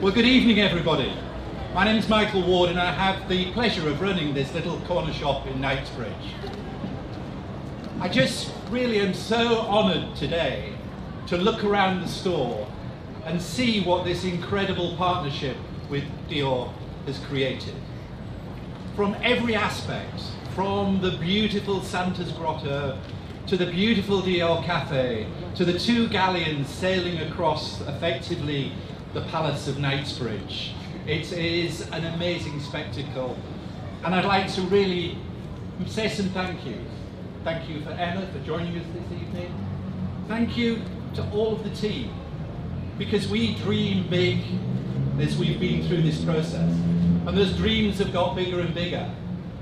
Well, good evening, everybody. My name is Michael Ward, and I have the pleasure of running this little corner shop in Knightsbridge. I just really am so honoured today to look around the store and see what this incredible partnership with Dior has created. From every aspect, from the beautiful Santa's Grotto to the beautiful Dior Cafe to the two galleons sailing across effectively the Palace of Knightsbridge. It is an amazing spectacle, and I'd like to really say some thank yous. Thank you for Emma for joining us this evening. Thank you to all of the team, because we dream big as we've been through this process. And those dreams have got bigger and bigger.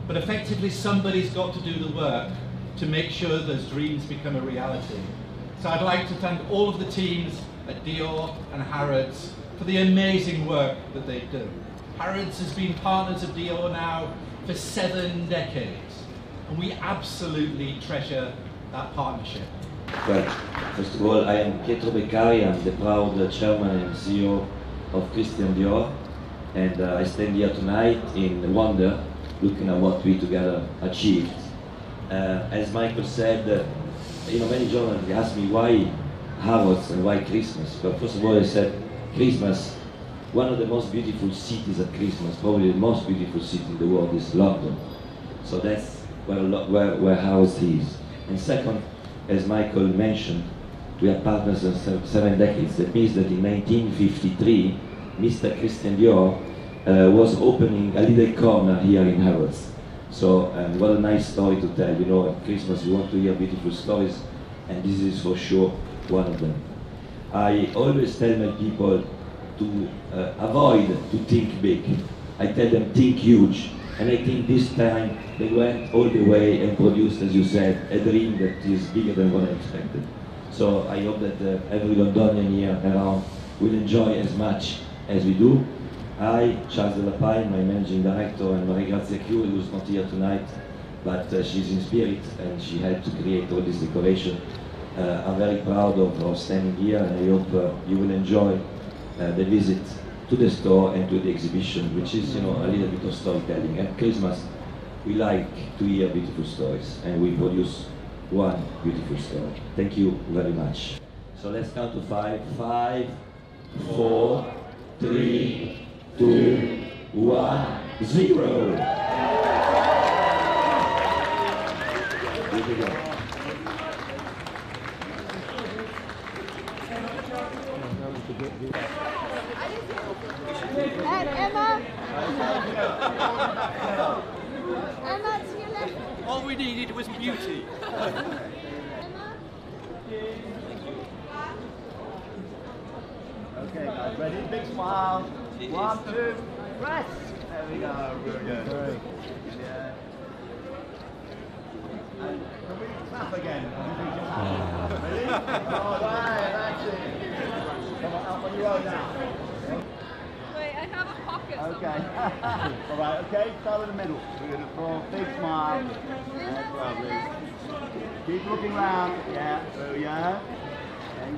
But effectively, somebody's got to do the work to make sure those dreams become a reality. So I'd like to thank all of the teams at Dior and Harrods for the amazing work that they do. Harrods has been partners of Dior now for seven decades, and we absolutely treasure that partnership. Well, first of all, I am Pietro Beccari, I'm the proud chairman and CEO of Christian Dior, and uh, I stand here tonight in wonder, looking at what we together achieved. Uh, as Michael said, uh, you know, many journalists ask me why Harrods and why Christmas. But first of all, I said Christmas. One of the most beautiful cities at Christmas, probably the most beautiful city in the world, is London. So that's where where, where is. And second, as Michael mentioned, we are partners for seven decades. That means that in 1953, Mr. Christian Dior uh, was opening a little corner here in Harrods. So um, what a nice story to tell. You know, at Christmas we want to hear beautiful stories, and this is for sure one of them. I always tell my people to uh, avoid to think big. I tell them think huge. And I think this time they went all the way and produced, as you said, a dream that is bigger than what I expected. So I hope that uh, every Londonian here around will enjoy as much as we do. I, Charles Delapalme, my managing director, and Maria Grazia Chiuri, who's not here tonight, but uh, she's in spirit and she helped to create all this decoration. Uh, I'm very proud of, of standing here and I hope uh, you will enjoy uh, the visit to the store and to the exhibition, which is, you know, a little bit of storytelling. At Christmas, we like to hear beautiful stories, and we produce one beautiful story. Thank you very much. So let's count to five. Five, four, three, two, one, zero. Here we go. And Emma? Emma, to your left. All we needed was beauty. Emma? Okay, guys, ready? Big smile. One, two, press. There we go. Really good. Yeah. And can we clap again? Or do we just- Ready? All right, that's it. Come on, up on your own now. Wait, I have a pocket Okay. All right, okay, start in the middle. We're going to throw big smile. That's lovely. Keep looking round. Yeah, oh yeah.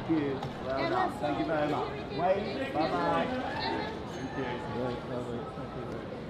Thank you. Well done. Thank you very much. Wait. Bye-bye. Thank you.